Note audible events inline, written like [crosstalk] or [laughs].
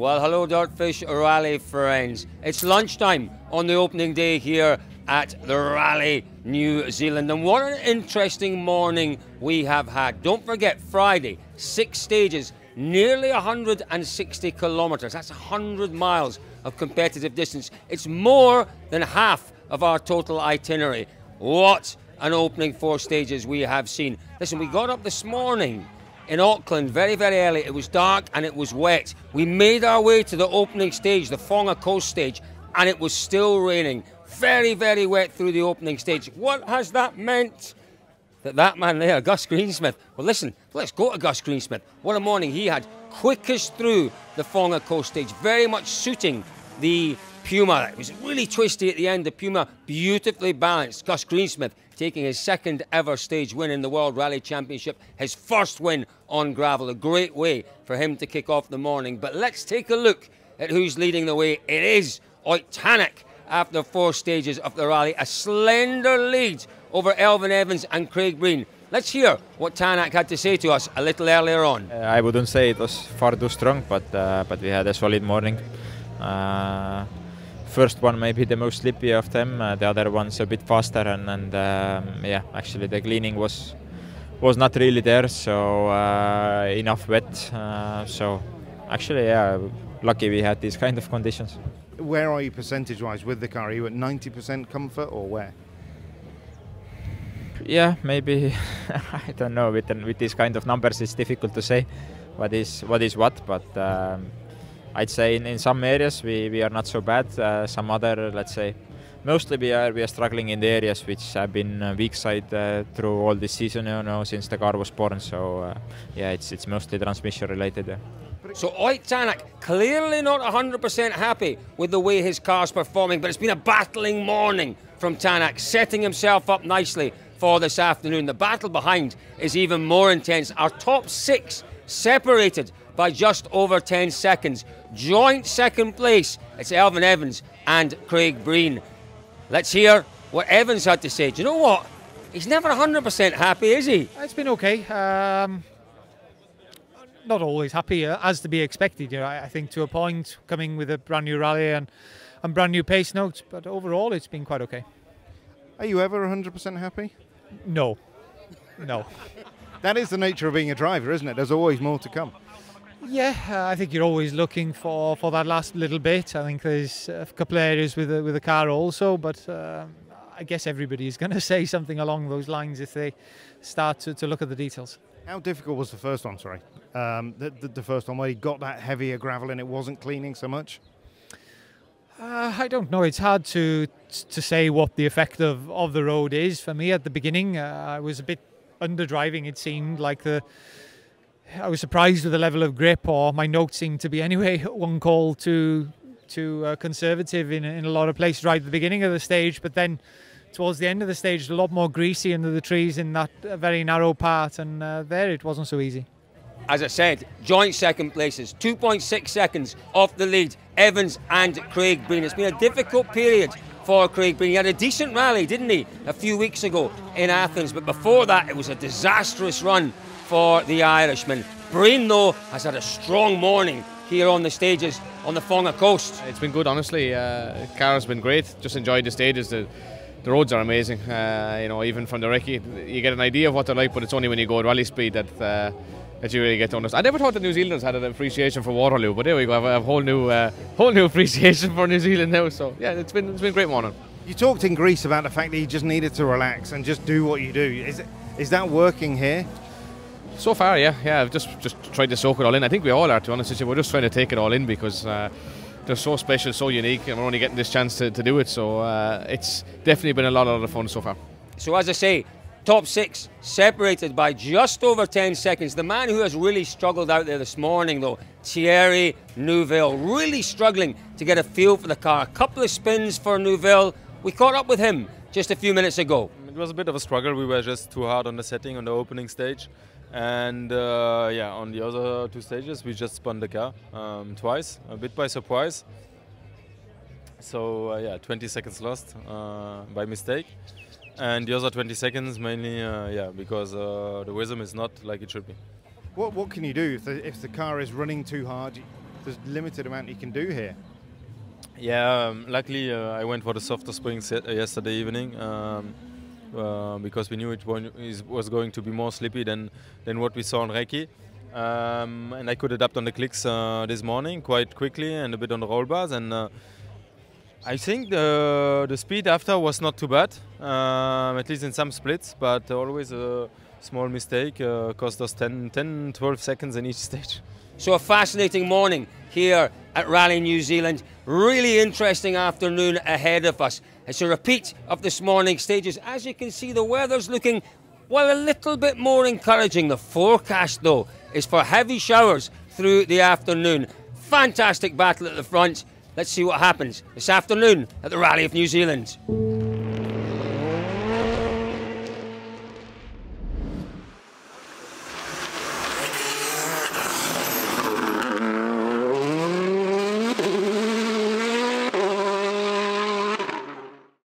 Well, hello, Dirtfish Rally friends. It's lunchtime on the opening day here at the Rally New Zealand. And what an interesting morning we have had. Don't forget, Friday, six stages, nearly 160 kilometres. That's 100 miles of competitive distance. It's more than half of our total itinerary. What an opening four stages we have seen. Listen, we got up this morning in Auckland very, very early. It was dark and it was wet. We made our way to the opening stage, the Whaanga Coast stage, and it was still raining. Very, very wet through the opening stage. What has that meant? That that man there, [laughs] Gus Greensmith. Well, listen, let's go to Gus Greensmith. What a morning he had. Quickest through the Whaanga Coast stage, very much suiting the Puma. It was really twisty at the end. The Puma beautifully balanced. Gus Greensmith taking his second ever stage win in the World Rally Championship, his first win on gravel. A great way for him to kick off the morning. But let's take a look at who's leading the way. It is Ott Tänak after four stages of the rally. A slender lead over Elfyn Evans and Craig Breen. Let's hear what Tänak had to say to us a little earlier on. Uh, I wouldn't say it was far too strong, but uh, but we had a solid morning. Uh, first one maybe the most slippy of them, uh, the other one's a bit faster, and, and um, yeah, actually the cleaning was was not really there, so uh, enough wet. Uh, so actually, yeah, lucky we had these kind of conditions. Where are you percentage-wise with the car? Are you at 90% comfort or where? Yeah, maybe [laughs] I don't know. With with these kind of numbers, it's difficult to say what is what is what, but. Um, I'd say in, in some areas we, we are not so bad. Uh, some other, let's say, mostly we are we are struggling in the areas which have been uh, weak side uh, through all this season, you know, since the car was born. So uh, yeah, it's it's mostly transmission related. So Ott Tänak clearly not 100% happy with the way his car's performing, but it's been a battling morning from Tänak, setting himself up nicely for this afternoon. The battle behind is even more intense. Our top six separated by just over 10 seconds. Joint second place, it's Elfyn Evans and Craig Breen. Let's hear what Evans had to say. Do you know what? He's never 100% happy, is he? It's been okay. Um, not always happy, uh, as to be expected. You know, I, I, think to a point, coming with a brand new rally and, and brand new pace notes, but overall, it's been quite okay. Are you ever 100% happy? No. No. that is the nature of being a driver, isn't it? There's always more to come. Yeah, uh, I think you're always looking for, for that last little bit. I think there's a couple of areas with the, with the car also, but uh, I guess everybody is [laughs] going to say something along those lines if they start to, to look at the details. How difficult was the first one, sorry? Um, the, the, the, first one where you got that heavier gravel and it wasn't cleaning so much? Uh, I don't know. It's hard to to say what the effect of, of the road is. For me, at the beginning, uh, I was a bit under driving. It seemed like the I was surprised with the level of grip, or my notes seemed to be anyway [laughs] one call to to uh, conservative in, in a lot of places right at the beginning of the stage, but then towards the end of the stage, a lot more greasy under the trees in that uh, very narrow part, and uh, there it wasn't so easy. As I said, joint second places, 2.6 seconds off the lead, Evans and Craig Breen. It's been a difficult period for Craig Breen. He had a decent rally, didn't he, a few weeks ago in Athens, but before that, it was a disastrous run for the Irishman. Breen, though, has had a strong morning here on the stages on the Whaanga coast. It's been good, honestly. Uh, car has been great. Just enjoyed the stages. The, the roads are amazing. Uh, you know, even from the recce, you get an idea of what they're like, but it's only when you go at rally speed that uh, that you really get to understand. I never thought the New Zealanders had an appreciation for Waterloo, but there we go. I have a whole new, uh, whole new [laughs] appreciation for New Zealand now. So yeah, it's been it's been a great morning. You talked in Greece about the fact that you just needed to relax and just do what you do. Is it, is that working here? So far, yeah, yeah. I've just just tried to soak it all in. I think we all are, to be honest with you. We're just trying to take it all in because uh, they're so special, so unique, and we're only getting this chance to, to do it. So uh, it's definitely been a lot, a lot of fun so far. So as I say, top six separated by just over 10 seconds. The man who has really struggled out there this morning, though, Thierry Neuville, really struggling to get a feel for the car. A couple of spins for Neuville. We caught up with him just a few minutes ago. It was a bit of a struggle. We were just too hard on the setting on the opening stage and uh, yeah on the other two stages we just spun the car um, twice a bit by surprise. So uh, yeah 20 seconds lost uh, by mistake. And the other 20 seconds mainly uh, yeah because uh, the wisdom is not like it should be. What, what can you do if the, if the car is running too hard? There's limited amount you can do here. Yeah, um, luckily uh, I went for the softer springs uh, yesterday evening. Um, uh, because we knew it was going to be more slippy than, than what we saw on recce. Um, and I could adapt on the clicks uh, this morning quite quickly and a bit on the roll bars. And uh, I think the, the speed after was not too bad, um, at least in some splits, but always a small mistake uh, cost us 10, 10, 12 seconds in each stage. So a fascinating morning here at Rally New Zealand. Really interesting afternoon ahead of us. It's a repeat of this morning's stages. As you can see, the weather's looking, well, a little bit more encouraging. The forecast, though, is for heavy showers through the afternoon. Fantastic battle at the front. Let's see what happens this afternoon at the Rally of New Zealand.